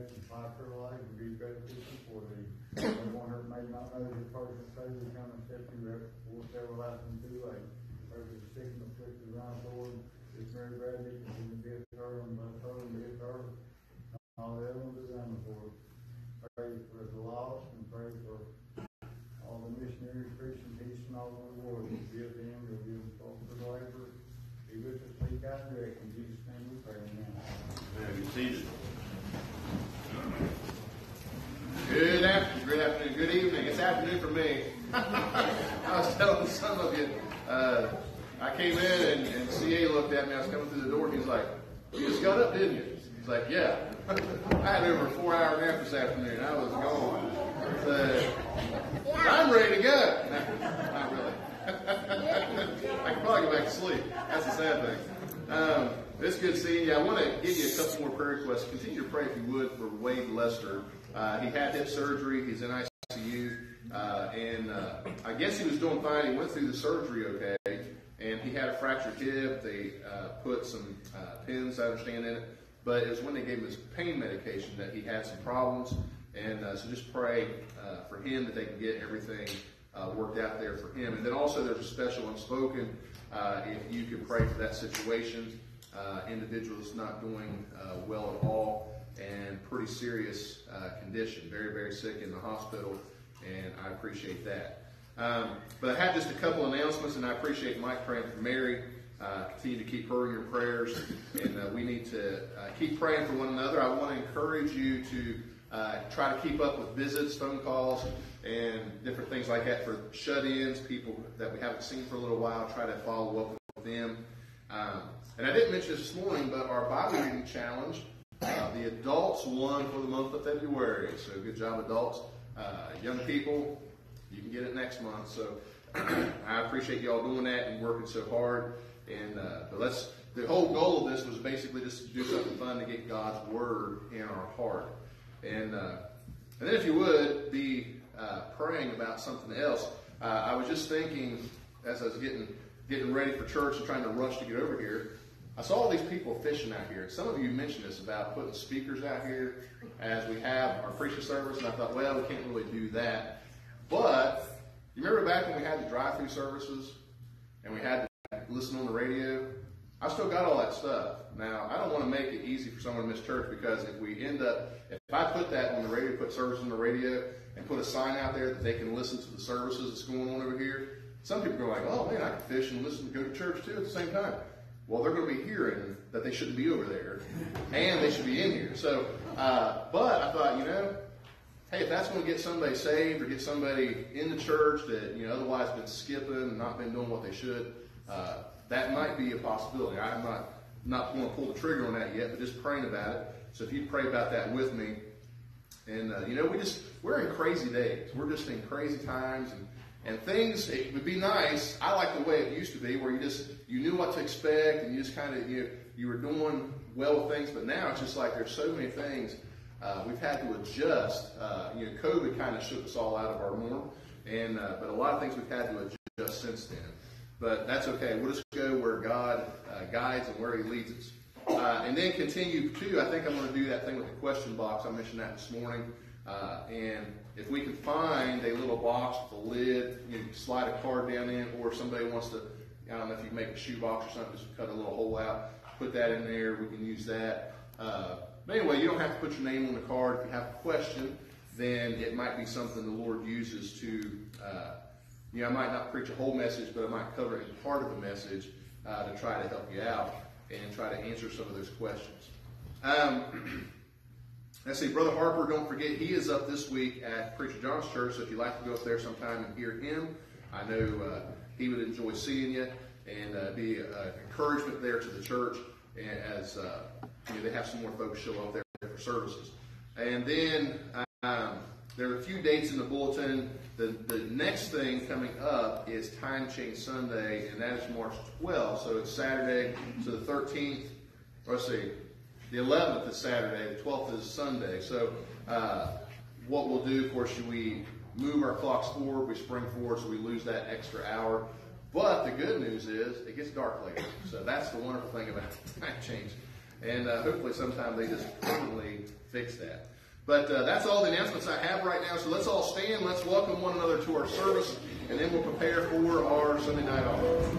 message and fight their life and be beneficial for. Everyone who may not know this person, Savior, come and set you up for everlasting too late. Pray for the sick and afflicted around, Lord. Just Mary Bradley, continue to be with her and bless her and be with her. All the other ones around the Lord. Pray for the lost and pray for all the missionaries, Christian teaching all over the world. Give them, you'll give them for the labor. Be with us, lead, guide, and direct. In Jesus' name we pray, amen. Have you seated? Good afternoon, good afternoon, good evening. It's afternoon for me. Telling some of you, uh, I came in and, and CA looked at me. I was coming through the door he's like, "You just got up, didn't you?" He's like, "Yeah." I had over a four-hour nap this afternoon. I was gone. So, I'm ready to go. No, not really. I can probably go back to sleep. That's the sad thing. Um, it's good seeing you. I want to give you a couple more prayer requests. Continue to pray if you would for Wade Lester. Uh, he had hip surgery. He's in ICU, uh, and uh, I guess he was doing fine. He went through the surgery okay, and he had a fractured hip. They uh, put some uh, pins, I understand, in it. But it was when they gave him his pain medication that he had some problems. And uh, so just pray uh, for him that they can get everything worked out there for him. And then also there's a special unspoken. If you could pray for that situation, individuals not doing well at all and pretty serious condition, very very sick in the hospital, and I appreciate that. Um, but I have just a couple announcements, and I appreciate Mike praying for Mary. Uh, continue to keep her in your prayers, and uh, we need to uh, keep praying for one another. I want to encourage you to uh, try to keep up with visits, phone calls, and different things like that for shut-ins, people that we haven't seen for a little while. Try to follow up with them. Um, and I didn't mention this morning, but our Bible reading challenge, uh, the adults won for the month of February. So good job, adults. Uh, young people, you can get it next month. So I appreciate y'all doing that and working so hard. And uh, but let's. The whole goal of this was basically just to do something fun to get God's word in our heart. And uh, and then if you would be uh, praying about something else. Uh, I was just thinking as I was getting getting ready for church and trying to rush to get over here. I saw all these people fishing out here. Some of you mentioned this about putting speakers out here as we have our preaching service, and I thought, well, we can't really do that. But you remember back when we had the drive-through services and we had to listen on the radio? I still got all that stuff. Now, I don't want to make it easy for someone to miss church because if we end up, if I put that on the radio, put service on the radio, and put a sign out there that they can listen to the services that's going on over here, some people go like, oh man, I can fish and listen, and go to church too at the same time. Well, they're going to be hearing that they shouldn't be over there, and they should be in here. So, uh, but I thought, you know, hey, if that's going to get somebody saved or get somebody in the church that you know otherwise been skipping and not been doing what they should, uh, that might be a possibility. I'm not not going to pull the trigger on that yet, but just praying about it. So if you pray about that with me, and uh, you know, we just we're in crazy days. We're just in crazy times, and and things, it would be nice. I like the way it used to be, where you just you knew what to expect, and you just kind of you you were doing well with things. But now it's just like there's so many things uh, we've had to adjust. Uh, you know, COVID kind of shook us all out of our norm, and uh, but a lot of things we've had to adjust since then. But that's okay. We'll just go where God uh, guides and where He leads us. Uh, and then continue too. I think I'm going to do that thing with the question box. I mentioned that this morning. Uh, and if we can find a little box with a lid, you slide a card down in, or if somebody wants to, I don't know if you make a shoebox or something, just cut a little hole out, put that in there. We can use that. Uh, but anyway, you don't have to put your name on the card. If you have a question, then it might be something the Lord uses to, uh, you know, I might not preach a whole message, but I might cover it in part of the message uh, to try to help you out and try to answer some of those questions. Um, Let's see, Brother Harper, don't forget, he is up this week at Preacher John's church, so if you'd like to go up there sometime and hear him, I know uh, he would enjoy seeing you and uh, be an encouragement there to the church as uh, you know, they have some more folks show up there for services. And then um, there are a few dates in the bulletin. The, the next thing coming up is Time Change Sunday, and that is March 12th, so it's Saturday, so the 13th, let's see, the 11th is Saturday. The 12th is Sunday. So uh, what we'll do, of course, we move our clocks forward, we spring forward, so we lose that extra hour. But the good news is it gets dark later. So that's the wonderful thing about the time change. And uh, hopefully sometime they just permanently fix that. But uh, that's all the announcements I have right now. So let's all stand. Let's welcome one another to our service, and then we'll prepare for our Sunday night offering.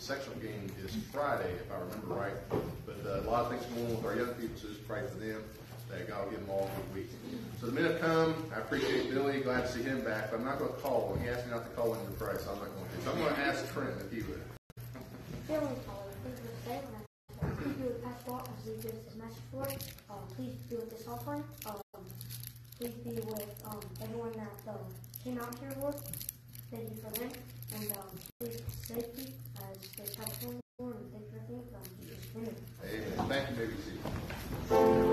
sectional game is Friday, if I remember right. But uh, a lot of things going on with our young people, so just pray for them that God will get them all a good week. So the men have come. I appreciate Billy. Glad to see him back. But I'm not going to call him. He asked me not to call him to pray, so I'm not going to. So I'm going to ask Trent if he would. Billy told us, um, please do with Pastor as he gives his message for it. Please be with this offering. Um, please be with um, everyone that uh, came out here, Lord. Thank you for them and um, safety as they come and um, Amen. Thank you, baby.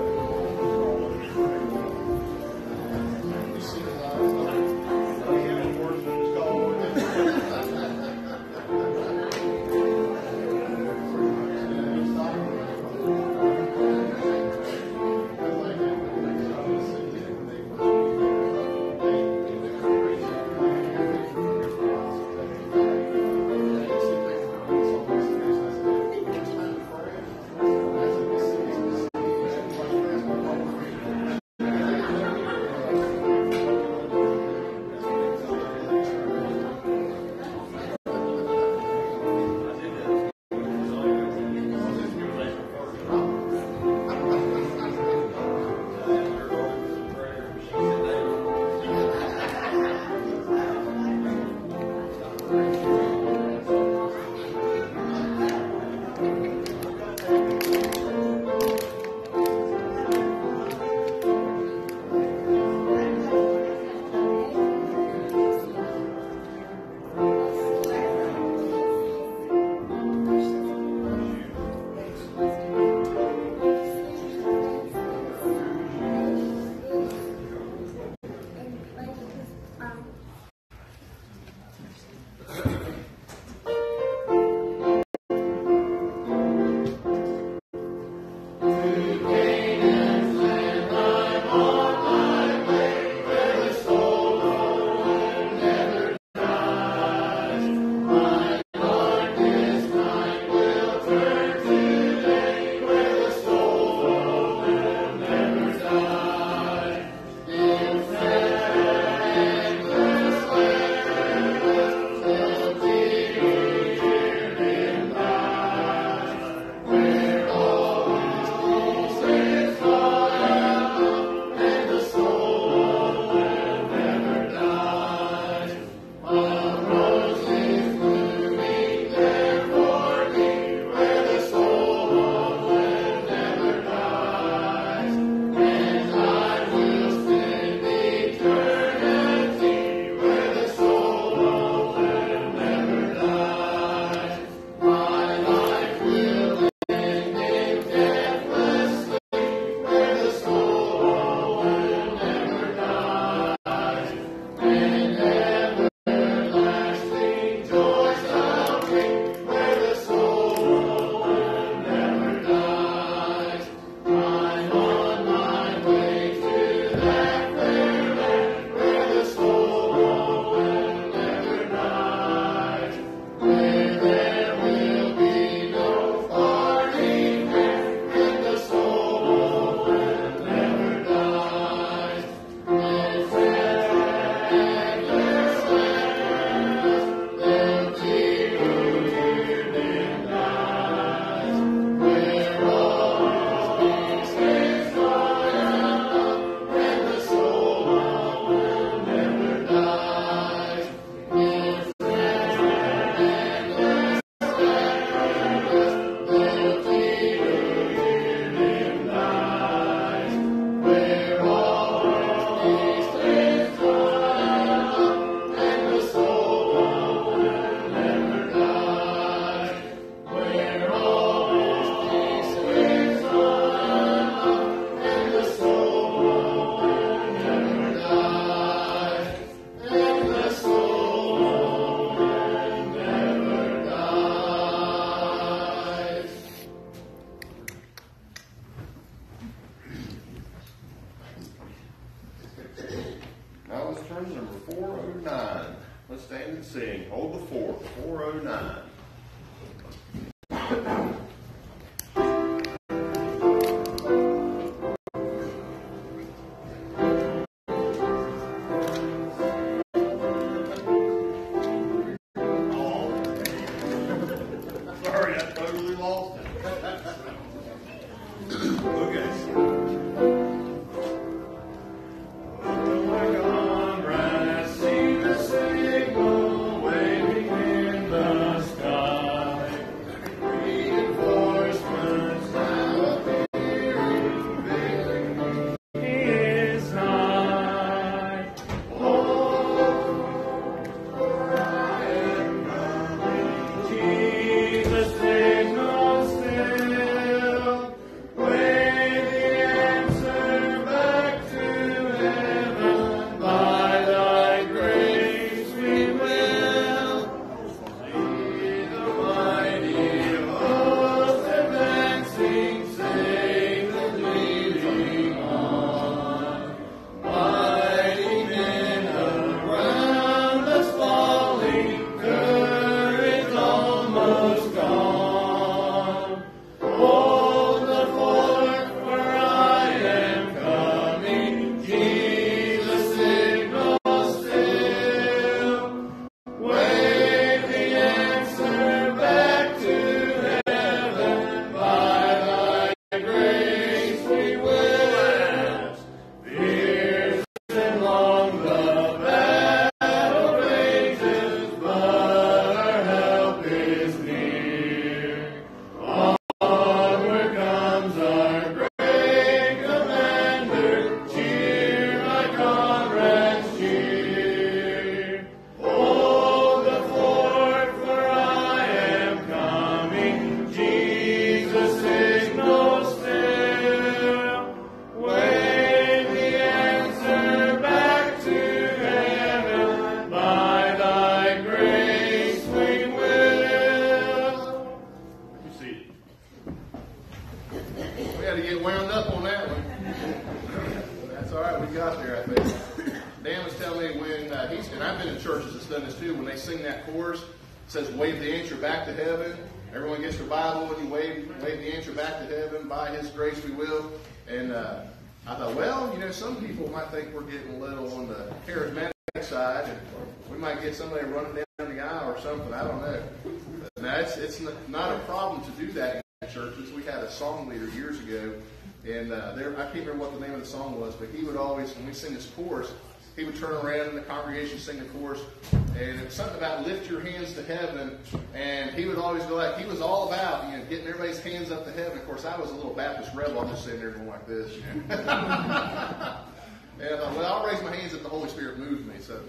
Sing this chorus, he would turn around in the congregation sing the chorus, and it was something about lift your hands to heaven, and he would always go like he was all about you know getting everybody's hands up to heaven. Of course, I was a little Baptist rebel. I'm just sitting there going like this, you know. and I thought, well, I'll raise my hands if the Holy Spirit moves me. So,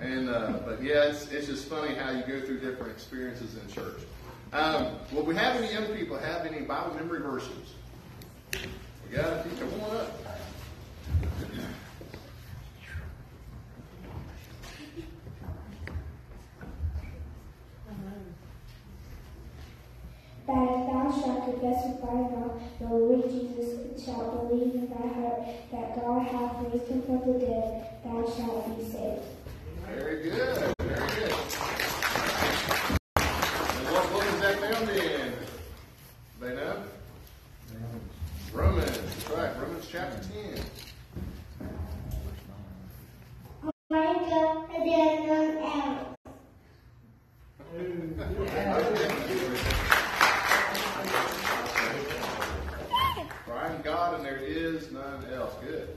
and uh, but yeah, it's it's just funny how you go through different experiences in church. Um, well, we have any young people have any Bible memory verses? We got a few. Come on up. That if thou shalt confess with thy mouth the Lord Jesus, shalt believe in thy heart that God hath raised him from the dead, thou shalt be saved. Very good. Very good. And what book is that found in? They know? Romans. That's right. Romans chapter 10. Michael, and God and there is none else. Good.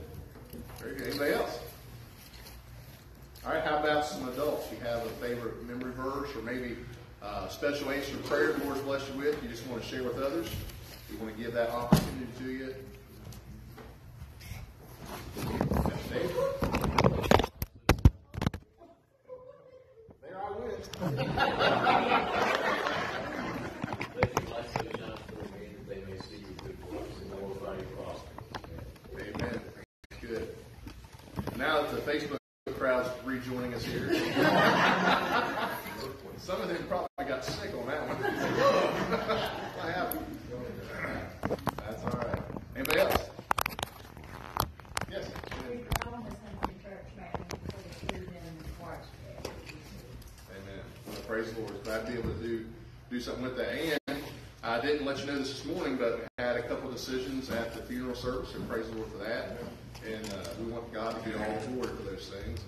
Very good. Anybody else? All right, how about some adults? You have a favorite memory verse or maybe uh, special answer prayer the Lord's blessed you with, you just want to share with others? We want to give that opportunity to you. There I went. Let your light so shine before men that they may see your good works and glorify your prosper. Amen. Good. Now that the Facebook crowd's rejoining us here, some of them probably got sick on that one. I have. That's all right. Anybody else? Yes. We promised them to church back in before the food and watch it. Amen. Well, praise the Lord. Glad to be able to do do something with that. And I didn't let you know this this morning, but we had a couple decisions at the funeral service, and praise the Lord for that. And uh, we want God to be all forward for those things.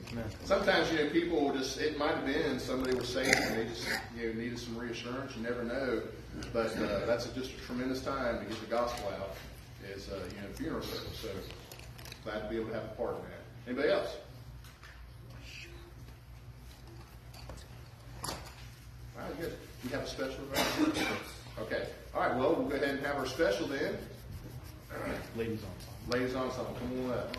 Sometimes, you know, people just, it might have been somebody was saved and they just, you know, needed some reassurance. You never know. But uh, that's just a tremendous time to get the gospel out is, uh, you know, funeral service. So glad to be able to have a part in that. Anybody else? All right, good. We have a special event? Okay. All right, well, we'll go ahead and have our special then. Ladies on top. Ladies on song, come on up.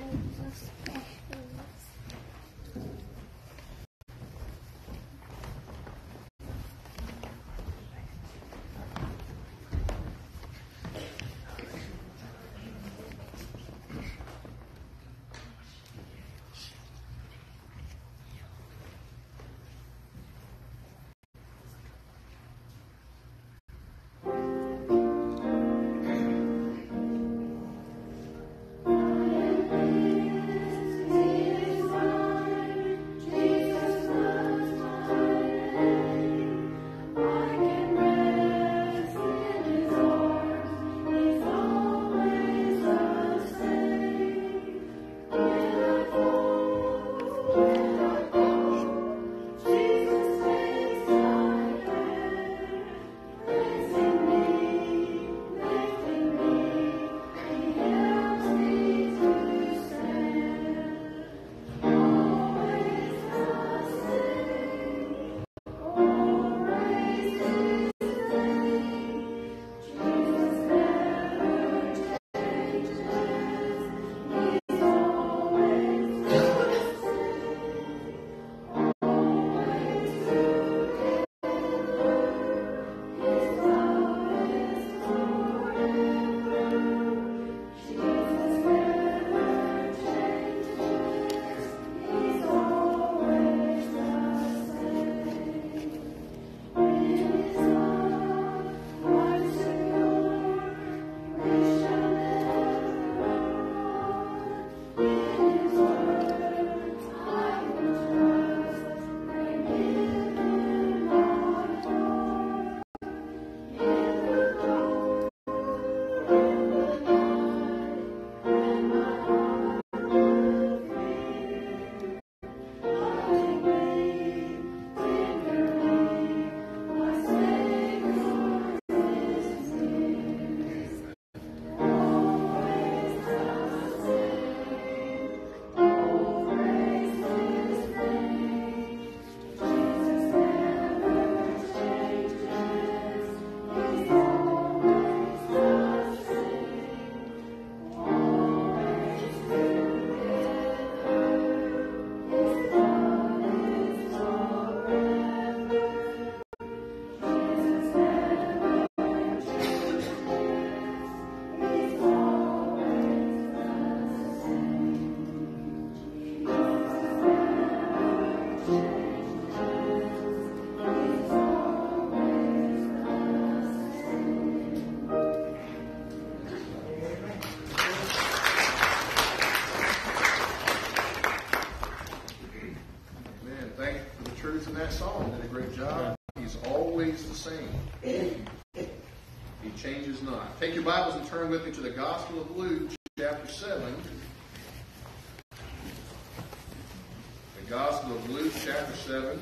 Gospel of Luke, chapter 7.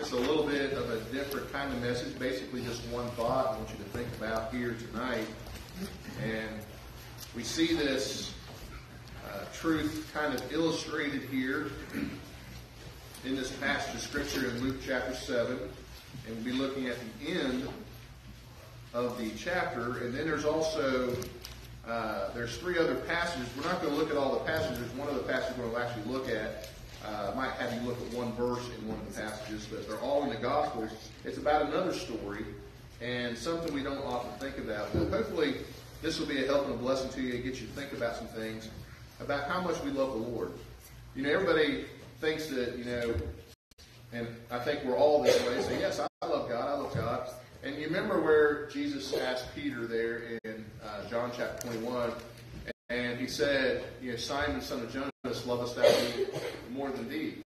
It's a little bit of a different kind of message, basically just one thought I want you to think about here tonight. And we see this uh, truth kind of illustrated here in this passage of Scripture in Luke chapter 7. And we'll be looking at the end of the chapter. And then there's also, uh, there's three other passages. We're not going to look at all the passages. One other passage we're going to actually look at. Uh, might have you look at one verse in one of the passages, but they're all in the Gospels. It's about another story and something we don't often think about. But hopefully, this will be a help and a blessing to you and get you to think about some things about how much we love the Lord. You know, everybody thinks that, you know, and I think we're all this way, say, yes, I love God, I love God. And you remember where Jesus asked Peter there in uh, John chapter 21, and he said, you know, Simon, son of Jonas, lovest thou me more than these?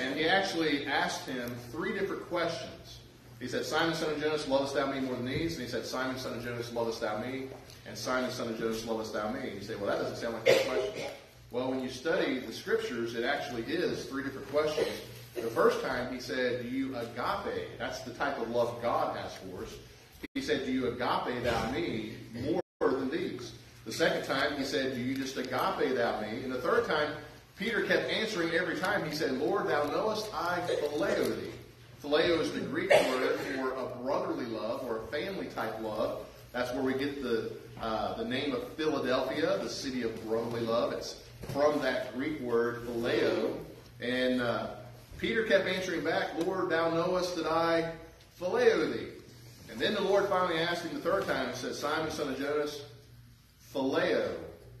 And he actually asked him three different questions. He said, Simon, son of Jonas, lovest thou me more than these? And he said, Simon, son of Jonas, lovest thou me? And Simon, son of Jonas, lovest thou me? And you say, well, that doesn't sound like a question. Well, when you study the scriptures, it actually is three different questions. The first time he said, do you agape? That's the type of love God has for us. He said, do you agape thou me more than these? The second time he said, do you just agape thou me? And the third time, Peter kept answering every time. He said, Lord, thou knowest I phileo thee. Phileo is the Greek word for a brotherly love or a family type love. That's where we get the uh, the name of Philadelphia, the city of brotherly love. It's from that Greek word phileo. And uh, Peter kept answering back, Lord, thou knowest that I phileo thee. And then the Lord finally asked him the third time and said, Simon, son of Jonas, phileo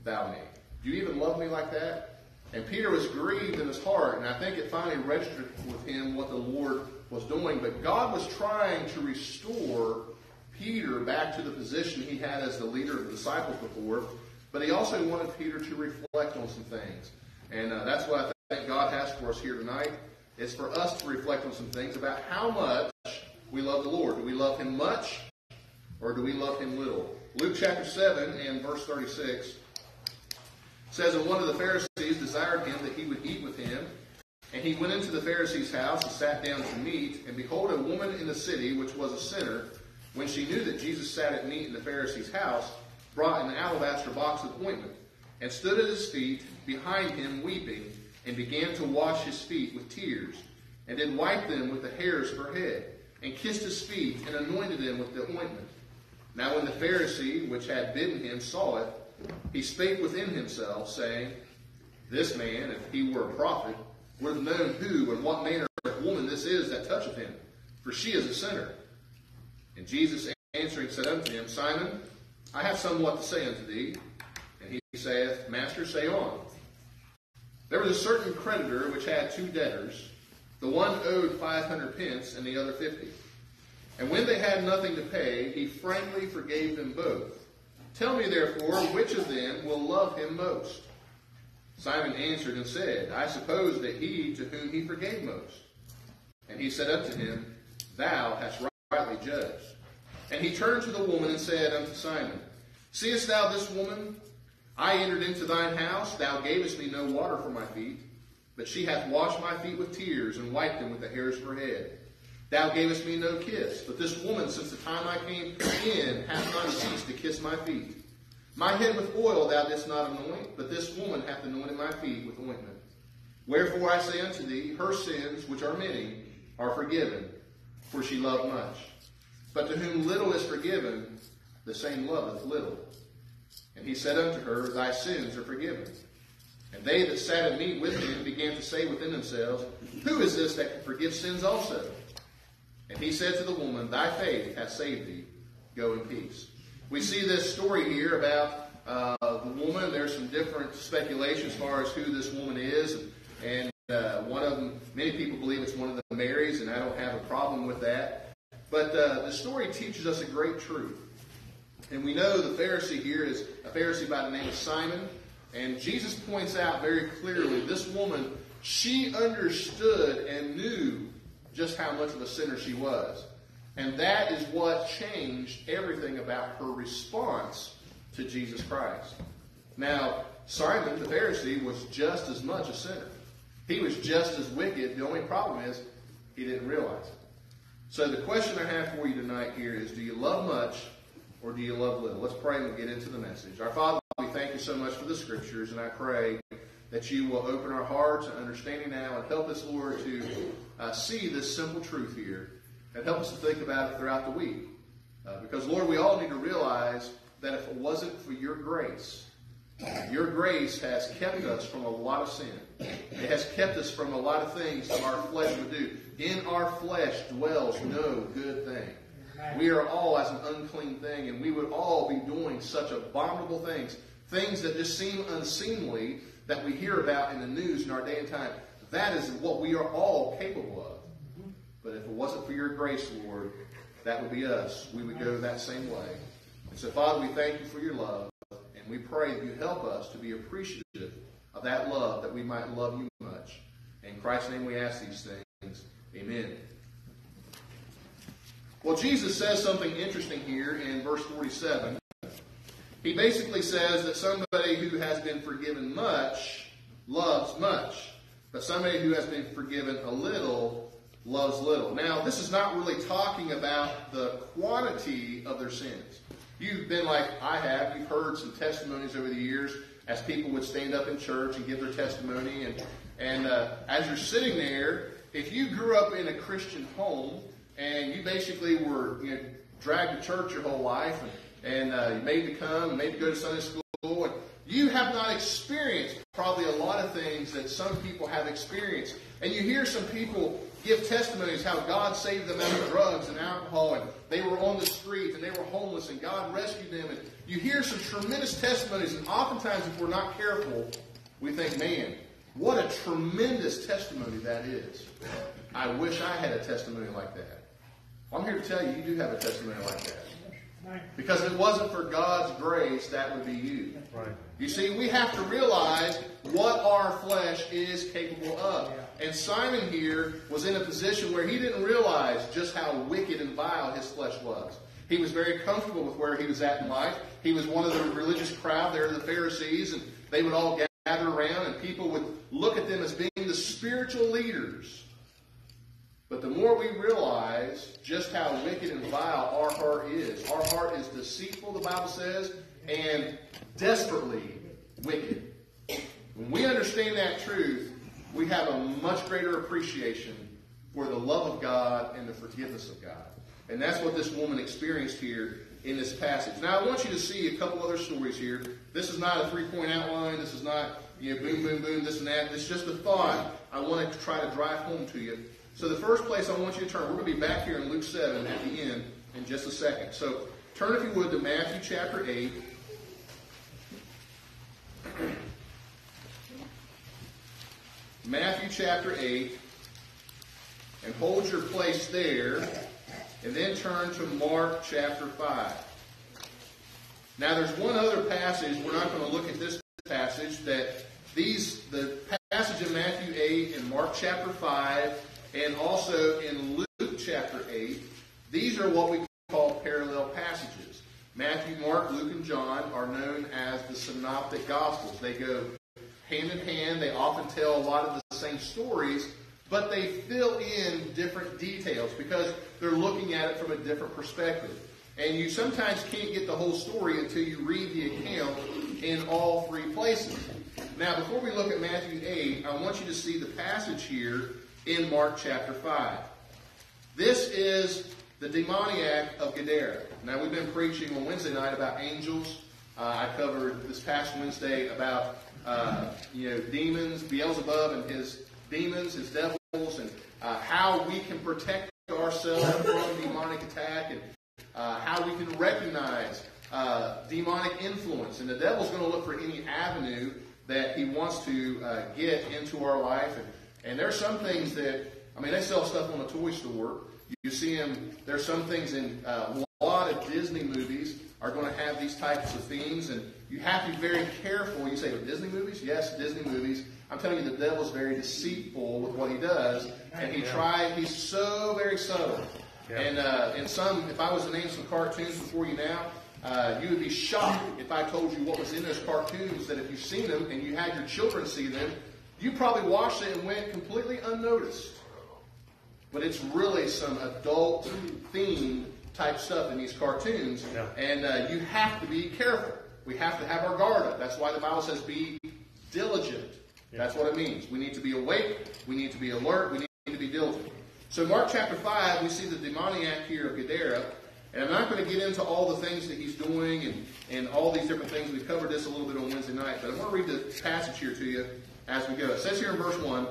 thou me. Do you even love me like that? And Peter was grieved in his heart, and I think it finally registered with him what the Lord was doing. But God was trying to restore Peter back to the position he had as the leader of the disciples before. But he also wanted Peter to reflect on some things. And uh, that's what I think God has for us here tonight. It's for us to reflect on some things about how much we love the Lord. Do we love him much or do we love him little? Luke chapter 7 and verse 36 says, And one of the Pharisees desired him that he would eat with him. And he went into the Pharisee's house and sat down to meat. And behold, a woman in the city, which was a sinner, when she knew that Jesus sat at meat in the Pharisee's house, brought an alabaster box of ointment, and stood at his feet behind him weeping, and began to wash his feet with tears, and did wipe them with the hairs of her head, and kissed his feet, and anointed them with the ointment. Now when the Pharisee which had bidden him saw it, he spake within himself, saying, This man, if he were a prophet, would have known who and what manner of woman this is that toucheth him, for she is a sinner. And Jesus answering said unto him, Simon, I have somewhat to say unto thee. And he saith, Master, say on. There was a certain creditor which had two debtors. The one owed five hundred pence, and the other fifty. And when they had nothing to pay, he frankly forgave them both. Tell me therefore, which of them will love him most? Simon answered and said, I suppose that he to whom he forgave most. And he said unto him, Thou hast rightly judged. And he turned to the woman and said unto Simon, Seest thou this woman? I entered into thine house, thou gavest me no water for my feet, but she hath washed my feet with tears and wiped them with the hairs of her head. Thou gavest me no kiss, but this woman, since the time I came in, hath not ceased to kiss my feet. My head with oil thou didst not anoint, but this woman hath anointed my feet with ointment. Wherefore I say unto thee, her sins, which are many, are forgiven, for she loved much. But to whom little is forgiven, the same loveth little. And he said unto her, Thy sins are forgiven. And they that sat at meat with him began to say within themselves, Who is this that can forgive sins also? And he said to the woman, Thy faith hath saved thee. Go in peace. We see this story here about uh, the woman. There's some different speculation as far as who this woman is, and uh, one of them, many people believe it's one of the Marys, and I don't have a problem with that. But uh, the story teaches us a great truth. And we know the Pharisee here is a Pharisee by the name of Simon. And Jesus points out very clearly this woman, she understood and knew just how much of a sinner she was. And that is what changed everything about her response to Jesus Christ. Now, Simon, the Pharisee, was just as much a sinner. He was just as wicked. The only problem is he didn't realize it. So the question I have for you tonight here is do you love much or do you love little? Let's pray and we'll get into the message. Our Father, we thank you so much for the scriptures, and I pray that you will open our hearts and understanding now and help us, Lord, to uh, see this simple truth here and help us to think about it throughout the week. Uh, because, Lord, we all need to realize that if it wasn't for your grace, your grace has kept us from a lot of sin. It has kept us from a lot of things that our flesh would do. In our flesh dwells no good thing. We are all as an unclean thing, and we would all be doing such abominable things, things that just seem unseemly that we hear about in the news in our day and time. That is what we are all capable of. But if it wasn't for your grace, Lord, that would be us. We would go that same way. And so, Father, we thank you for your love. And we pray that you help us to be appreciative of that love, that we might love you much. In Christ's name we ask these things. Amen. Well, Jesus says something interesting here in verse 47. He basically says that somebody who has been forgiven much loves much, but somebody who has been forgiven a little loves little. Now, this is not really talking about the quantity of their sins. You've been like I have. You've heard some testimonies over the years as people would stand up in church and give their testimony. And, and uh, as you're sitting there, if you grew up in a Christian home and you basically were you know, dragged to church your whole life and, and uh, you made to come and made to go to Sunday school, and you have not experienced probably a lot of things that some people have experienced. And you hear some people give testimonies how God saved them out of drugs and alcohol, and they were on the street and they were homeless, and God rescued them. And you hear some tremendous testimonies, and oftentimes, if we're not careful, we think, man, what a tremendous testimony that is. I wish I had a testimony like that. I'm here to tell you, you do have a testimony like that. Because if it wasn't for God's grace, that would be you. Right. You see, we have to realize what our flesh is capable of. And Simon here was in a position where he didn't realize just how wicked and vile his flesh was. He was very comfortable with where he was at in life. He was one of the religious crowd there, the Pharisees, and they would all gather around, and people would look at them as being the spiritual leaders. But the more we realize just how wicked and vile our heart is, our heart is deceitful, the Bible says, and desperately wicked. When we understand that truth, we have a much greater appreciation for the love of God and the forgiveness of God. And that's what this woman experienced here in this passage. Now, I want you to see a couple other stories here. This is not a three point outline. This is not, you know, boom, boom, boom, this and that. It's just a thought I want to try to drive home to you. So, the first place I want you to turn, we're going to be back here in Luke 7 at the end in just a second. So, turn, if you would, to Matthew chapter 8. Matthew chapter 8, and hold your place there, and then turn to Mark chapter 5. Now, there's one other passage, we're not going to look at this passage, that these, the passage in Matthew 8 and Mark chapter 5, and also in Luke chapter 8, these are what we call parallel passages. Matthew, Mark, Luke, and John are known as the synoptic gospels. They go hand in hand. They often tell a lot of the same stories, but they fill in different details because they're looking at it from a different perspective. And you sometimes can't get the whole story until you read the account in all three places. Now, before we look at Matthew 8, I want you to see the passage here in Mark chapter 5. This is the demoniac of Gadara. Now, we've been preaching on Wednesday night about angels. Uh, I covered this past Wednesday about uh, you know demons, Beelzebub and his demons, his devils, and uh, how we can protect ourselves from demonic attack, and uh, how we can recognize uh, demonic influence. And the devil's going to look for any avenue that he wants to uh, get into our life. And, and there's some things that, I mean, they sell stuff on a toy store. You see them, there's some things in uh, a lot of Disney movies are going to have these types of themes, and you have to be very careful. You say, well, Disney movies? Yes, Disney movies. I'm telling you, the devil's very deceitful with what he does, and he tries, he's so very subtle. And uh, in some, if I was to name some cartoons before you now, uh, you would be shocked if I told you what was in those cartoons, that if you've seen them and you had your children see them, you probably watched it and went completely unnoticed. But it's really some adult themed type stuff in these cartoons. Yeah. And uh, you have to be careful. We have to have our guard up. That's why the Bible says be diligent. That's what it means. We need to be awake. We need to be alert. We need to be diligent. So Mark chapter 5, we see the demoniac here of Gadara. And I'm not going to get into all the things that he's doing and, and all these different things. We covered this a little bit on Wednesday night. But I want to read the passage here to you as we go. It says here in verse 1,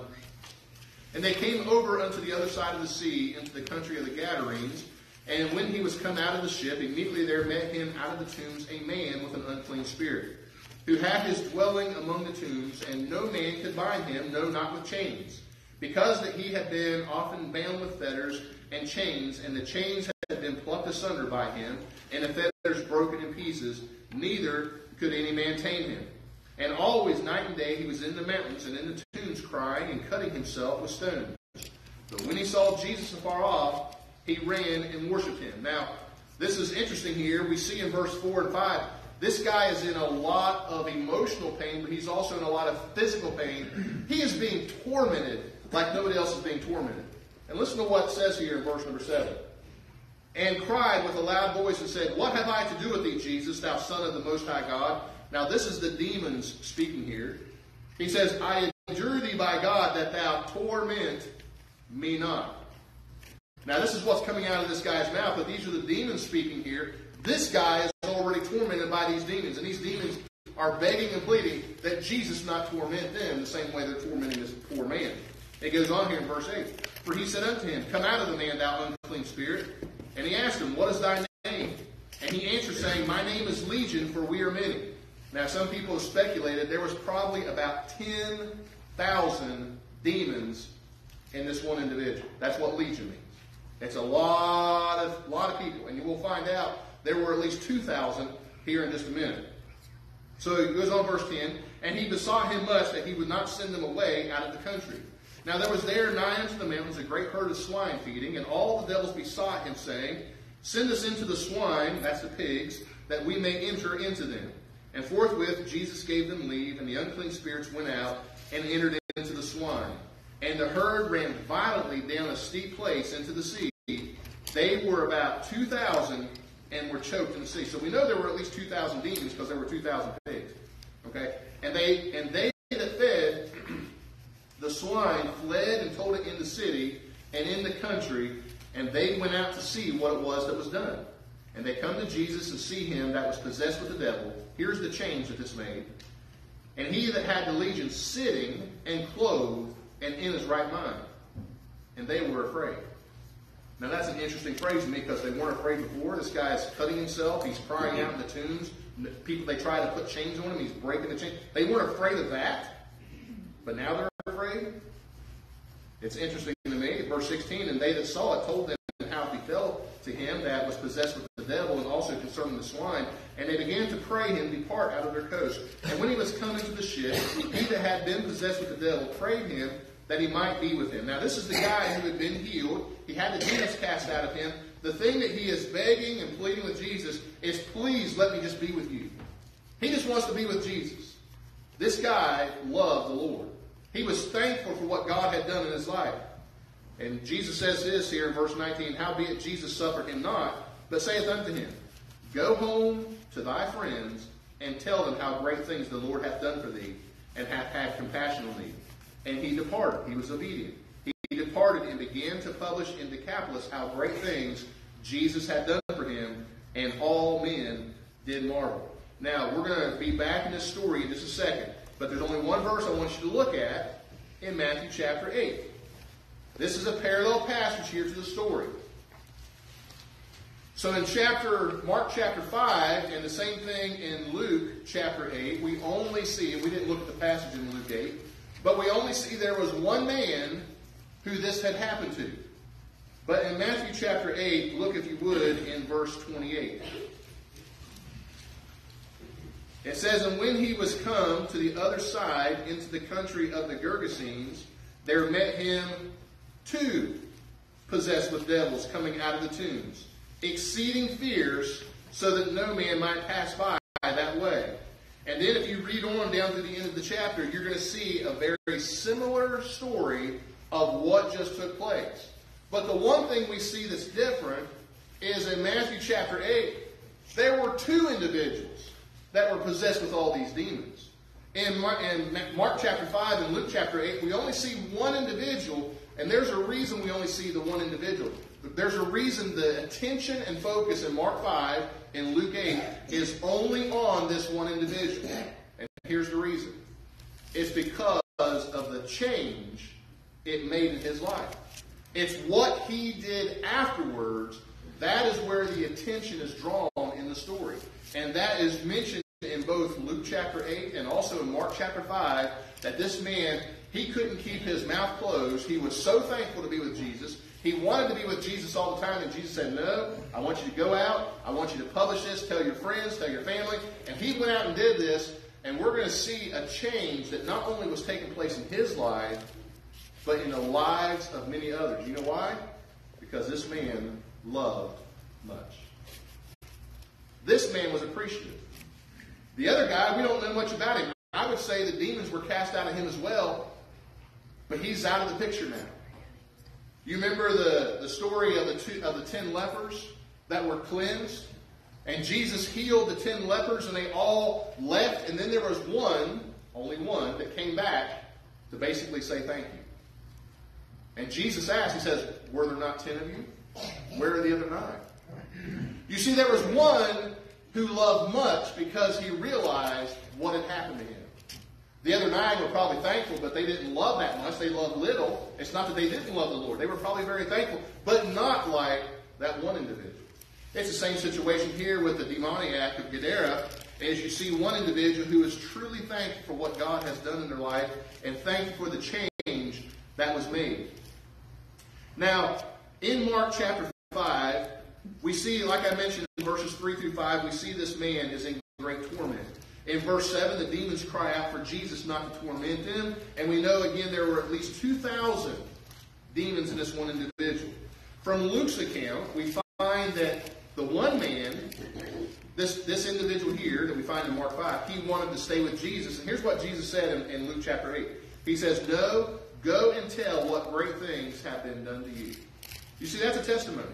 And they came over unto the other side of the sea into the country of the Gadarenes. And when he was come out of the ship, immediately there met him out of the tombs a man with an unclean spirit, who had his dwelling among the tombs, and no man could bind him, no, not with chains, because that he had been often bound with fetters and chains, and the chains had been plucked asunder by him, and the fetters broken in pieces, neither could any man tame him. And always, night and day, he was in the mountains and in the tombs, crying and cutting himself with stones. But when he saw Jesus afar off, he ran and worshipped him. Now, this is interesting here. We see in verse 4 and 5, this guy is in a lot of emotional pain, but he's also in a lot of physical pain. He is being tormented like nobody else is being tormented. And listen to what it says here in verse number 7. And cried with a loud voice and said, What have I to do with thee, Jesus, thou Son of the Most High God? Now, this is the demons speaking here. He says, I adjure thee by God that thou torment me not. Now, this is what's coming out of this guy's mouth, but these are the demons speaking here. This guy is already tormented by these demons, and these demons are begging and pleading that Jesus not torment them the same way they're tormenting this poor man. It goes on here in verse 8. For he said unto him, Come out of the man, thou unclean spirit. And he asked him, What is thy name? And he answered, saying, My name is Legion, for we are many. Now, some people have speculated there was probably about 10,000 demons in this one individual. That's what Legion means. It's a lot of lot of people, and you will find out there were at least two thousand here in just a minute. So it goes on verse ten, and he besought him much that he would not send them away out of the country. Now there was there nigh unto the mountains a great herd of swine feeding, and all the devils besought him, saying, Send us into the swine, that's the pigs, that we may enter into them. And forthwith Jesus gave them leave, and the unclean spirits went out and entered into the swine. And the herd ran violently down a steep place into the sea. They were about 2,000 and were choked in the sea. So we know there were at least 2,000 demons because there were 2,000 pigs. Okay? And they and they that fed the swine fled and told it in the city and in the country, and they went out to see what it was that was done. And they come to Jesus and see him that was possessed with the devil. Here's the change that this made. And he that had the legion sitting and clothed and in his right mind. And they were afraid. Now that's an interesting phrase to me because they weren't afraid before. This guy is cutting himself. He's crying out in the tombs. People they try to put chains on him. He's breaking the chain. They weren't afraid of that, but now they're afraid. It's interesting to me. Verse 16, and they that saw it told them how it befell to him that was possessed with the devil, and also concerning the swine. And they began to pray him depart out of their coast. And when he was come into the ship, he that had been possessed with the devil prayed him that he might be with him. Now, this is the guy who had been healed. He had the demons cast out of him. The thing that he is begging and pleading with Jesus is, please let me just be with you. He just wants to be with Jesus. This guy loved the Lord. He was thankful for what God had done in his life. And Jesus says this here in verse 19, Howbeit Jesus suffered him not, but saith unto him, Go home to thy friends, and tell them how great things the Lord hath done for thee, and hath had compassion on thee. And he departed. He was obedient. He departed and began to publish in Decapolis how great things Jesus had done for him, and all men did marvel. Now, we're going to be back in this story in just a second, but there's only one verse I want you to look at in Matthew chapter 8. This is a parallel passage here to the story. So in chapter Mark chapter five, and the same thing in Luke chapter eight, we only see, and we didn't look at the passage in Luke eight, but we only see there was one man who this had happened to. But in Matthew chapter 8, look if you would in verse 28. It says, And when he was come to the other side into the country of the Gergesenes, there met him two possessed with devils coming out of the tombs, exceeding fierce, so that no man might pass by that way. And then if you read on down to the end of the chapter, you're going to see a very similar story of what just took place. But the one thing we see that's different is in Matthew chapter 8, there were two individuals that were possessed with all these demons. In Mark, in Mark chapter 5 and Luke chapter 8, we only see one individual, and there's a reason we only see the one individual. There's a reason the attention and focus in Mark 5 and Luke 8 is only on this one individual. And here's the reason it's because of the change it made in his life. It's what he did afterwards. That is where the attention is drawn in the story. And that is mentioned in both Luke chapter 8 and also in Mark chapter 5 that this man, he couldn't keep his mouth closed. He was so thankful to be with Jesus. He wanted to be with Jesus all the time, and Jesus said, No, I want you to go out. I want you to publish this, tell your friends, tell your family. And he went out and did this, and we're going to see a change that not only was taking place in his life, but in the lives of many others. You know why? Because this man loved much. This man was appreciative. The other guy, we don't know much about him. I would say the demons were cast out of him as well, but he's out of the picture now. You remember the, the story of the, two, of the ten lepers that were cleansed? And Jesus healed the ten lepers, and they all left, and then there was one, only one, that came back to basically say thank you. And Jesus asked, He says, Were there not ten of you? Where are the other nine? You see, there was one who loved much because he realized what had happened to him. The other nine were probably thankful, but they didn't love that much. They loved little. It's not that they didn't love the Lord. They were probably very thankful, but not like that one individual. It's the same situation here with the demoniac of Gadara, as you see one individual who is truly thankful for what God has done in their life and thankful for the change that was made. Now, in Mark chapter 5, we see, like I mentioned in verses 3 through 5, we see this man is in great torment. In verse 7, the demons cry out for Jesus not to torment them. And we know, again, there were at least 2,000 demons in this one individual. From Luke's account, we find that the one man, this, this individual here that we find in Mark 5, he wanted to stay with Jesus. And here's what Jesus said in, in Luke chapter 8. He says, No, Go and tell what great things have been done to you. You see, that's a testimony.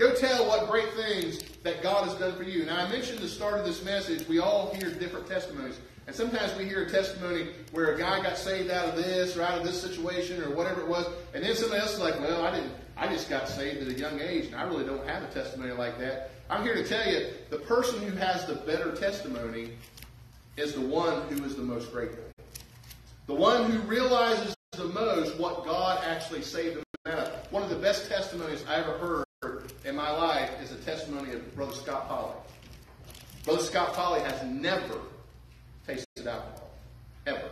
Go tell what great things that God has done for you. Now, I mentioned the start of this message, we all hear different testimonies. And sometimes we hear a testimony where a guy got saved out of this or out of this situation or whatever it was, and then somebody else is like, well, I didn't, I just got saved at a young age, and I really don't have a testimony like that. I'm here to tell you, the person who has the better testimony is the one who is the most grateful. The one who realizes the most what God actually saved him out of. One of the best testimonies I ever heard in my life is a testimony of Brother Scott Polly. Brother Scott Polly has never tasted alcohol. Ever.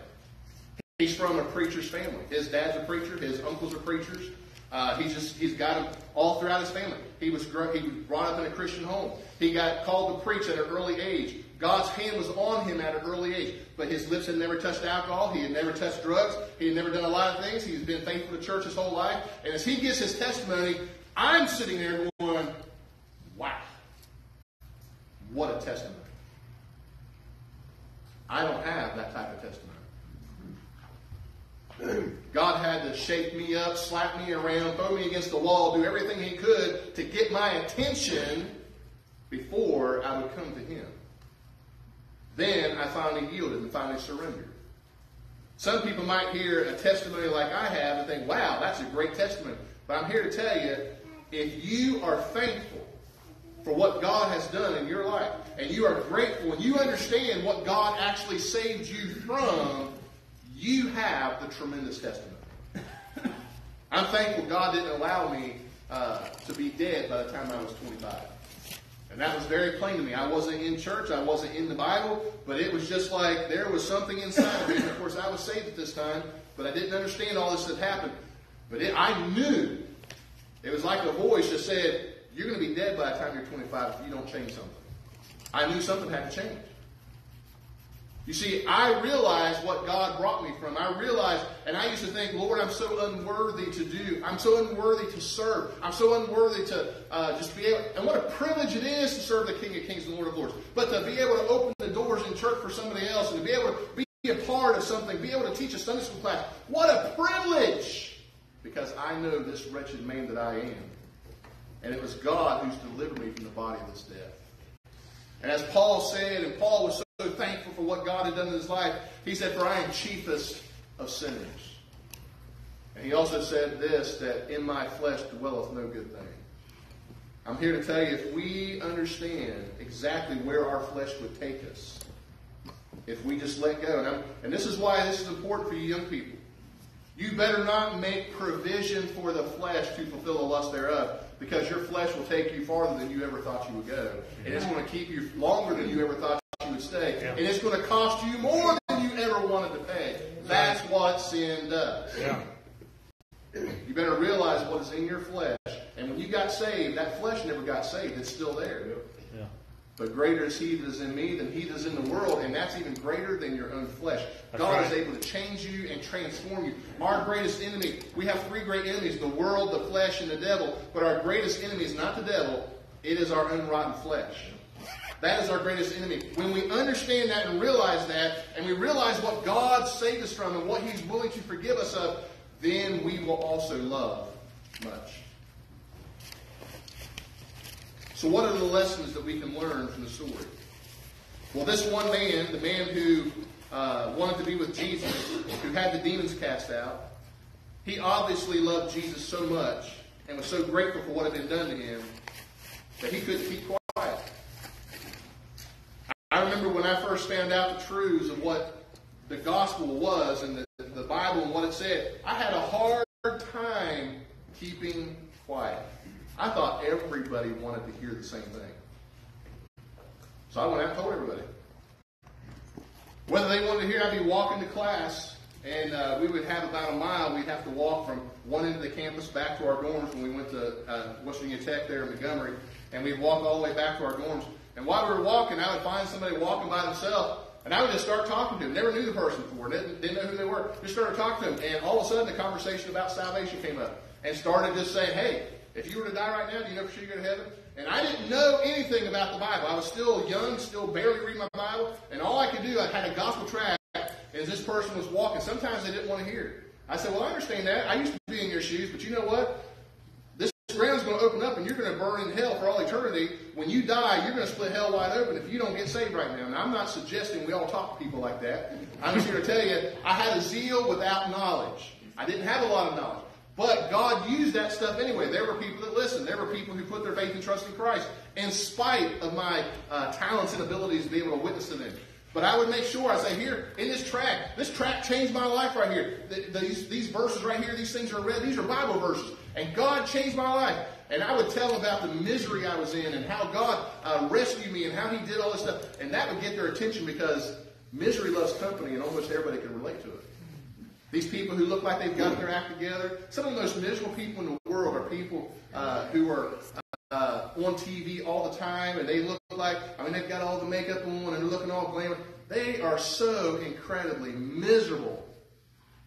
He's from a preacher's family. His dad's a preacher. His uncles are preachers. Uh, he's just he's got them all throughout his family. He was he was brought up in a Christian home. He got called to preach at an early age. God's hand was on him at an early age, but his lips had never touched alcohol. He had never touched drugs. He had never done a lot of things. He's been faithful to church his whole life. And as he gives his testimony, I'm sitting there going, wow, what a testimony. I don't have that type of testimony. God had to shake me up, slap me around, throw me against the wall, do everything He could to get my attention before I would come to Him. Then I finally yielded and finally surrendered. Some people might hear a testimony like I have and think, wow, that's a great testimony. But I'm here to tell you if you are thankful for what God has done in your life, and you are grateful, and you understand what God actually saved you from, you have the tremendous testimony. I'm thankful God didn't allow me uh, to be dead by the time I was 25. And that was very plain to me. I wasn't in church, I wasn't in the Bible, but it was just like there was something inside of me. And of course, I was saved at this time, but I didn't understand all this that happened. But it, I knew it was like a voice that said, You're going to be dead by the time you're 25 if you don't change something. I knew something had to change. You see, I realized what God brought me from. I realized, and I used to think, Lord, I'm so unworthy to do. I'm so unworthy to serve. I'm so unworthy to uh, just be able. And what a privilege it is to serve the King of Kings and Lord of Lords. But to be able to open the doors in church for somebody else and to be able to be a part of something, be able to teach a Sunday school class. What a privilege! Because I know this wretched man that I am. And it was God who's delivered me from the body of this death. And as Paul said, and Paul was so thankful for what God had done in his life, he said, For I am chiefest of sinners. And he also said this, that in my flesh dwelleth no good thing. I'm here to tell you, if we understand exactly where our flesh would take us, if we just let go, and, and this is why this is important for you young people. You better not make provision for the flesh to fulfill the lust thereof, because your flesh will take you farther than you ever thought you would go. And it's going to keep you longer than you ever thought you would stay. And it's going to cost you more than you ever wanted to pay. That's what sin does. Yeah. You better realize what is in your flesh. And when you got saved, that flesh never got saved. It's still there. But greater is he that is in me than he that is in the world, and that's even greater than your own flesh. That's God is able to change you and transform you. Our greatest enemy, we have three great enemies the world, the flesh, and the devil. But our greatest enemy is not the devil, it is our own rotten flesh. That is our greatest enemy. When we understand that and realize that, and we realize what God saved us from and what He's willing to forgive us of, then we will also love much. So, what are the lessons that we can learn from the story? Well, this one man, the man who uh, wanted to be with Jesus, who had the demons cast out, he obviously loved Jesus so much and was so grateful for what had been done to him that he couldn't keep quiet. I remember when I first found out the truths of what the gospel was and the, the Bible and what it said, I had a hard time keeping quiet. I thought everybody wanted to hear the same thing. So I went out and told everybody. Whether they wanted to hear, I'd be walking to class, and uh, we would have about a mile. We'd have to walk from one end of the campus back to our dorms when we went to uh, West Virginia Tech there in Montgomery, and we'd walk all the way back to our dorms. And while we were walking, I would find somebody walking by themselves, and I would just start talking to them. Never knew the person before, didn't, didn't know who they were. Just started talking to them, and all of a sudden, the conversation about salvation came up, and started just saying, "Hey, if you were to die right now, do you know for sure you're going to heaven?" And I didn't know anything about the Bible. I was still young, still barely reading my Bible, and all I could do, I had a gospel tract, as this person was walking. Sometimes they didn't want to hear it. I said, "Well, I understand that. I used to be in your shoes, but you know what? This ground's going to open up, and you're going to burn in hell for all eternity. When you die, you're going to split hell wide open if you don't get saved right now." Now, I'm not suggesting we all talk to people like that. I'm just here to tell you, I had a zeal without knowledge. I didn't have a lot of knowledge. But God used that stuff anyway. There were people that listened. There were people who put their faith and trust in Christ in spite of my uh, talents and abilities to be able to witness to them. But I would make sure, I say, here, in this track, this track changed my life right here. Th- These, these verses right here, these things are read, these are Bible verses. And God changed my life. And I would tell about the misery I was in and how God uh, rescued me and how He did all this stuff. And that would get their attention because misery loves company and almost everybody can relate to it. These people who look like they've got their act together, some of the most miserable people in the world are people uh, who are uh, on TV all the time and they look like, I mean, they've got all the makeup on and they're looking all glamorous. They are so incredibly miserable,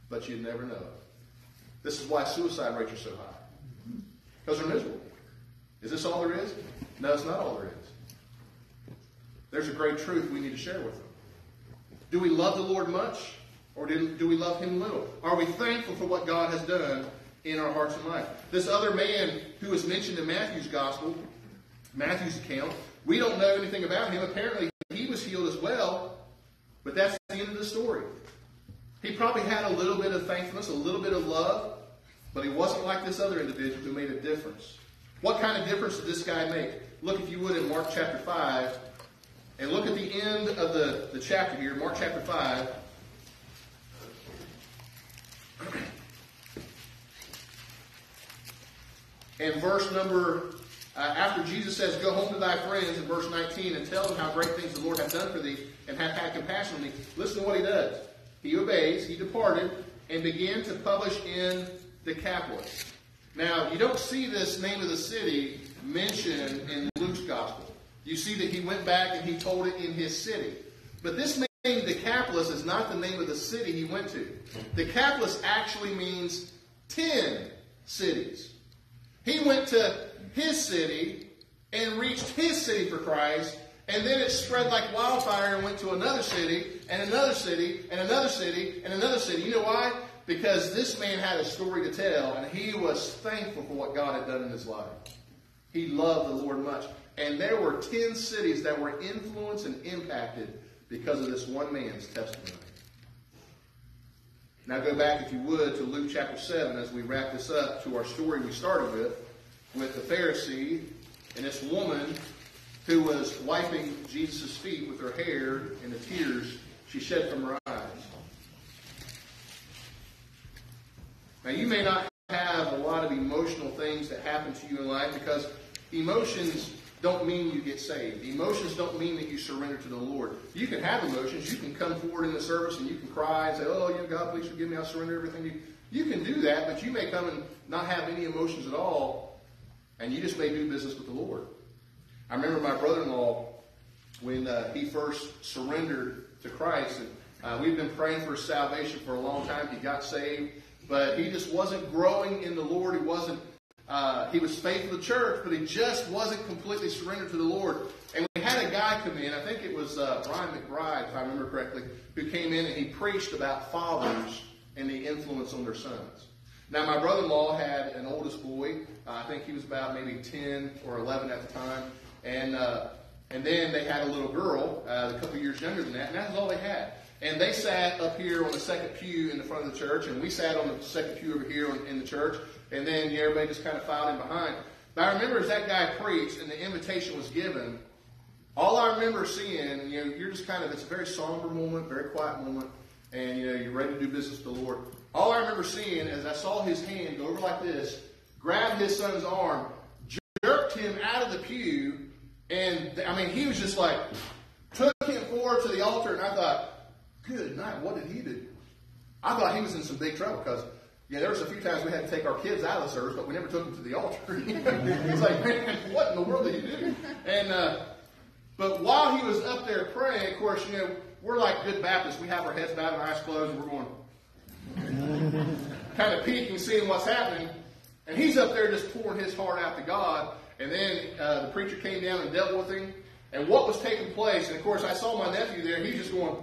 but you'd never know. This is why suicide rates are so high. Because they're miserable. Is this all there is? No, it's not all there is. There's a great truth we need to share with them. Do we love the Lord much? Or do, we love him little? Are we thankful for what God has done in our hearts and life? This other man who is mentioned in Matthew's gospel, Matthew's account, we don't know anything about him. Apparently, he was healed as well, but that's the end of the story. He probably had a little bit of thankfulness, a little bit of love, but he wasn't like this other individual who made a difference. What kind of difference did this guy make? Look, if you would, in Mark chapter 5, and look at the end of the, the chapter here, Mark chapter 5. And verse number, uh, after Jesus says, Go home to thy friends, in verse 19, and tell them how great things the Lord hath done for thee, and hath had compassion on thee. Listen to what he does. He obeys, he departed, and began to publish in Decapolis. Now, you don't see this name of the city mentioned in Luke's gospel. You see that he went back and he told it in his city. But this name Decapolis is not the name of the city he went to. Decapolis actually means ten cities. He went to his city and reached his city for Christ, and then it spread like wildfire and went to another city, and another city, and another city, and another city. You know why? Because this man had a story to tell, and he was thankful for what God had done in his life. He loved the Lord much. And there were 10 cities that were influenced and impacted because of this one man's testimony. Now go back, if you would, to Luke chapter 7 as we wrap this up to our story we started with, with the Pharisee and this woman who was wiping Jesus' feet with her hair and the tears she shed from her eyes. Now you may not have a lot of emotional things that happen to you in life because emotions don't mean you get saved. Emotions don't mean that you surrender to the Lord. You can have emotions. You can come forward in the service and you can cry and say, Oh, you God, please forgive me. I surrender everything to you. You can do that, but you may come and not have any emotions at all, and you just may do business with the Lord. I remember my brother in law when uh, he first surrendered to Christ, and uh, we've been praying for salvation for a long time. He got saved, but he just wasn't growing in the Lord. He wasn't uh, he was faithful to the church, but he just wasn't completely surrendered to the Lord. And we had a guy come in, I think it was uh, Brian McBride, if I remember correctly, who came in and he preached about fathers and the influence on their sons. Now, my brother-in-law had an oldest boy. Uh, I think he was about maybe 10 or 11 at the time. And, uh, and then they had a little girl, uh, a couple years younger than that, and that was all they had. And they sat up here on the second pew in the front of the church, and we sat on the second pew over here in the church and then everybody just kind of filed in behind. But I remember as that guy preached and the invitation was given, all I remember seeing, you know, you're just kind of, it's a very somber moment, very quiet moment, and, you know, you're ready to do business with the Lord. All I remember seeing is I saw his hand go over like this, grab his son's arm, jerked him out of the pew, and, I mean, he was just like, took him forward to the altar, and I thought, good night, what did he do? I thought he was in some big trouble because yeah, there was a few times we had to take our kids out of the service, but we never took them to the altar. It's like, man, what in the world did you do? And uh, but while he was up there praying, of course, you know, we're like good Baptists. We have our heads bowed and eyes closed, and we're going kind of peeking, seeing what's happening. And he's up there just pouring his heart out to God. And then uh, the preacher came down and dealt with him. And what was taking place, and of course, I saw my nephew there. He's just going.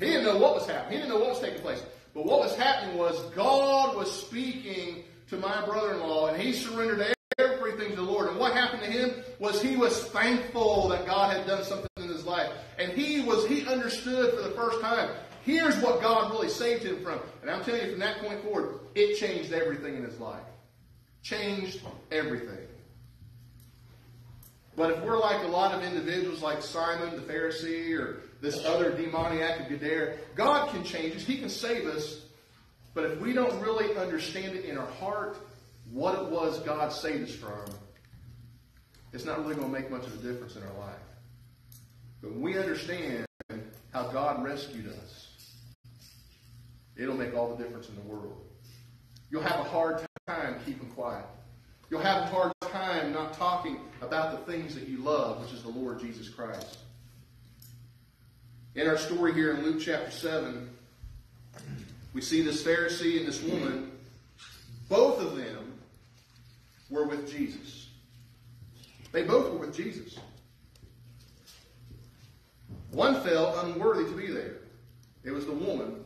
He didn't know what was happening. He didn't know what was taking place. But what was happening was God was speaking to my brother-in-law, and he surrendered everything to the Lord. And what happened to him was he was thankful that God had done something in his life, and he was he understood for the first time. Here's what God really saved him from. And I'm telling you, from that point forward, it changed everything in his life. Changed everything. But if we're like a lot of individuals like Simon the Pharisee or this other demoniac of Gadara, God can change us. He can save us. But if we don't really understand it in our heart, what it was God saved us from, it's not really going to make much of a difference in our life. But when we understand how God rescued us, it'll make all the difference in the world. You'll have a hard time keeping quiet. You'll have a hard time not talking about the things that you love, which is the Lord Jesus Christ. In our story here in Luke chapter 7, we see this Pharisee and this woman, both of them were with Jesus. They both were with Jesus. One felt unworthy to be there. It was the woman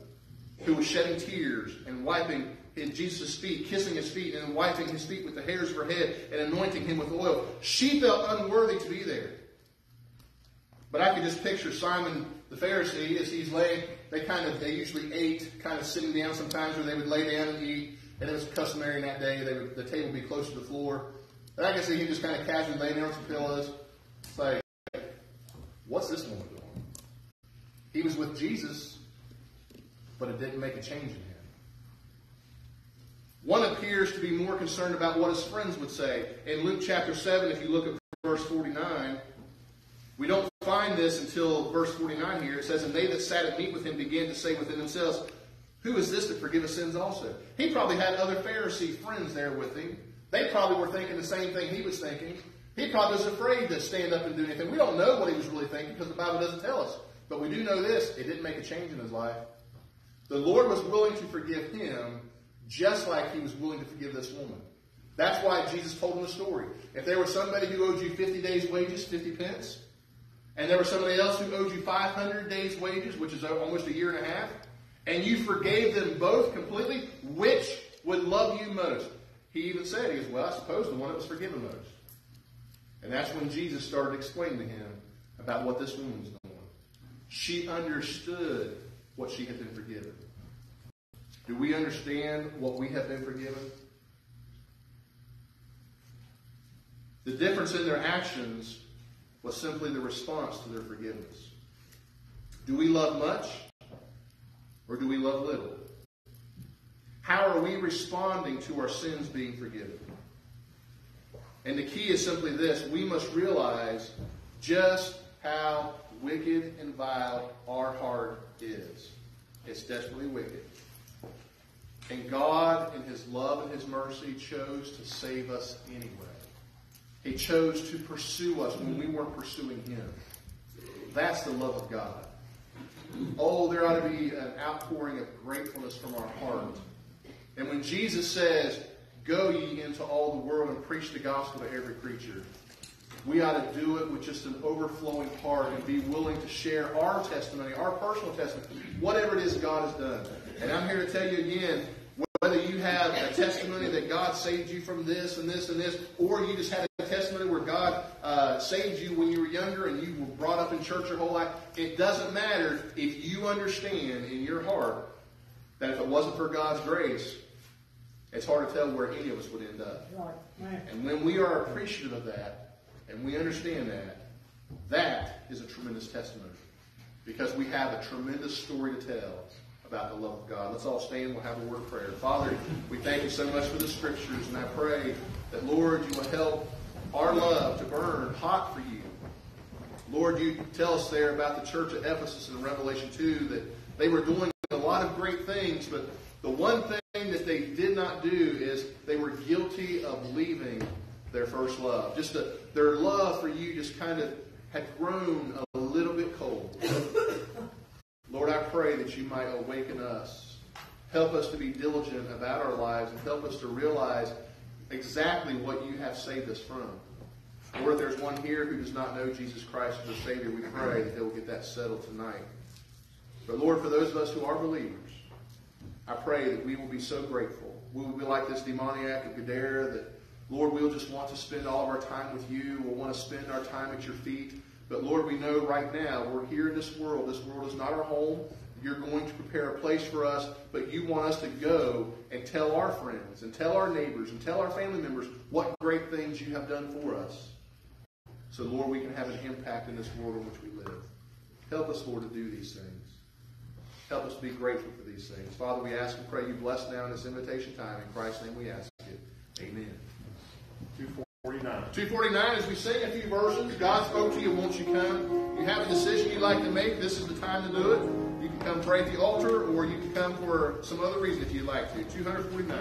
who was shedding tears and wiping in Jesus' feet, kissing his feet, and wiping his feet with the hairs of her head and anointing him with oil. She felt unworthy to be there. But I could just picture Simon the Pharisee as he's laying. They kind of they usually ate kind of sitting down sometimes, where they would lay down and eat. And it was customary in that day. They would, the table would be close to the floor. And I can see him just kind of casually laying down on some pillows. It's like, what's this woman doing? He was with Jesus, but it didn't make a change in him. One appears to be more concerned about what his friends would say. In Luke chapter 7, if you look at verse 49, we don't find this until verse 49 here. It says, And they that sat at meat with him began to say within themselves, Who is this that forgiveth sins also? He probably had other Pharisee friends there with him. They probably were thinking the same thing he was thinking. He probably was afraid to stand up and do anything. We don't know what he was really thinking because the Bible doesn't tell us. But we do know this it didn't make a change in his life. The Lord was willing to forgive him just like he was willing to forgive this woman. That's why Jesus told him the story. If there was somebody who owed you 50 days' wages, 50 pence, and there was somebody else who owed you 500 days' wages, which is almost a year and a half, and you forgave them both completely, which would love you most? He even said, he goes, well, I suppose the one that was forgiven most. And that's when Jesus started explaining to him about what this woman was doing. She understood what she had been forgiven. Do we understand what we have been forgiven? The difference in their actions was simply the response to their forgiveness. Do we love much or do we love little? How are we responding to our sins being forgiven? And the key is simply this we must realize just how wicked and vile our heart is. It's desperately wicked. And God, in His love and His mercy, chose to save us anyway. He chose to pursue us when we weren't pursuing Him. That's the love of God. Oh, there ought to be an outpouring of gratefulness from our heart. And when Jesus says, Go ye into all the world and preach the gospel to every creature, we ought to do it with just an overflowing heart and be willing to share our testimony, our personal testimony, whatever it is God has done. And I'm here to tell you again, whether you have a testimony that God saved you from this and this and this, or you just had a testimony where God uh, saved you when you were younger and you were brought up in church your whole life, it doesn't matter if you understand in your heart that if it wasn't for God's grace, it's hard to tell where any of us would end up. And when we are appreciative of that, and we understand that, that is a tremendous testimony. Because we have a tremendous story to tell about the love of God. Let's all stand. We'll have a word of prayer. Father, we thank you so much for the scriptures, and I pray that, Lord, you will help our love to burn hot for you. Lord, you tell us there about the church at Ephesus in Revelation 2 that they were doing a lot of great things, but the one thing that they did not do is they were guilty of leaving their first love. Just the, their love for you just kind of had grown a little bit cold. Lord, I pray that you might awaken us. Help us to be diligent about our lives and help us to realize exactly what you have saved us from. Lord, if there's one here who does not know Jesus Christ as a Savior, we pray that he'll get that settled tonight. But Lord, for those of us who are believers, I pray that we will be so grateful. We will be like this demoniac of Gadara that, Lord, we'll just want to spend all of our time with you. We'll want to spend our time at your feet. But Lord, we know right now we're here in this world. This world is not our home. You're going to prepare a place for us, but you want us to go and tell our friends and tell our neighbors and tell our family members what great things you have done for us. So, Lord, we can have an impact in this world in which we live. Help us, Lord, to do these things. Help us to be grateful for these things. Father, we ask and pray you bless now in this invitation time. In Christ's name we ask it. Amen. 249. 249, as we sing a few verses, God spoke to you, won't you come? You have a decision you'd like to make, this is the time to do it. You can come pray at the altar, or you can come for some other reason if you'd like to. 249.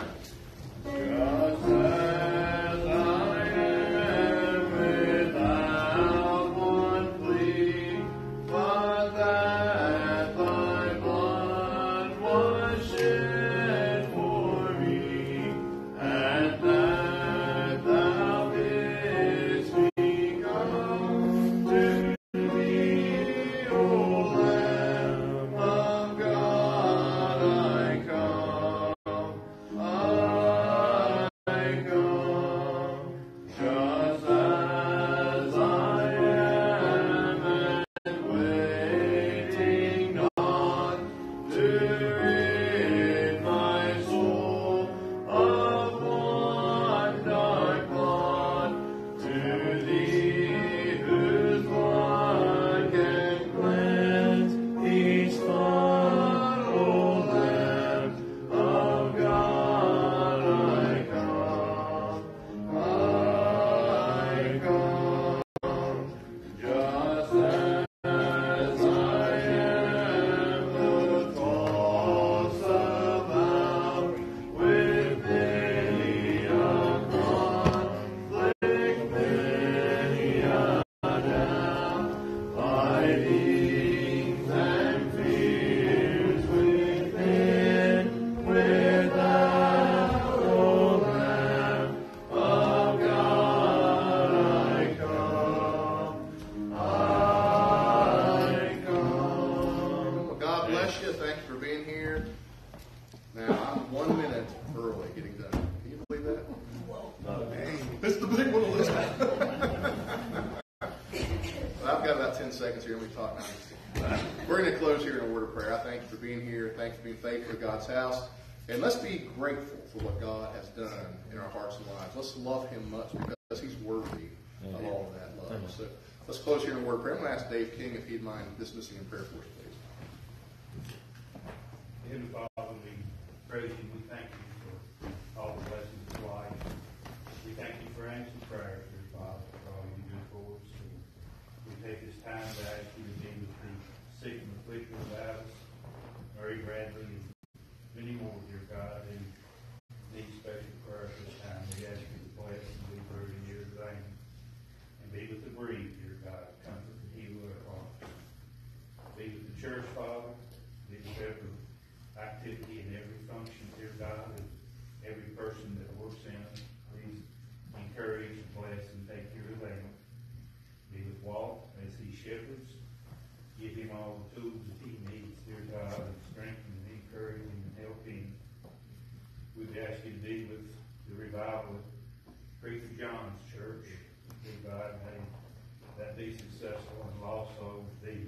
For being faithful to God's house. And let's be grateful for what God has done in our hearts and lives. Let's love Him much because He's worthy of all of that love. So let's close here in a word of prayer. I'm going to ask Dave King if he'd mind dismissing in prayer for us, please. Heavenly Father, we praise you, we thank you for all the blessings of life. We thank you for answering prayers, dear Father, for all you do for us. We take this time to ask you to be with the sick and afflicted about us, Mary Bradley, and many more, dear God, who need special prayer at this time. We ask you to bless and be heard in your name. And be with the bereaved, dear God, comfort and heal their hearts. Be with the church, Father, be with every activity and every function, dear God, of every person that works in it. Please encourage, bless, and take care of them. Be with Walt as he shepherds. Give him all the tools that he needs, dear God, and strengthen and encourage him and help him. We with the revival of Preacher John's church. God, may that be successful and souls be